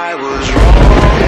I was wrong.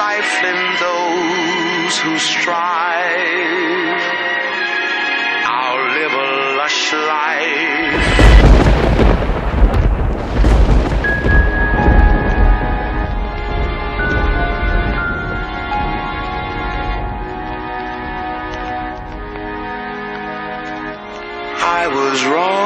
stifling those who strive. I'll live a lush life. I was wrong.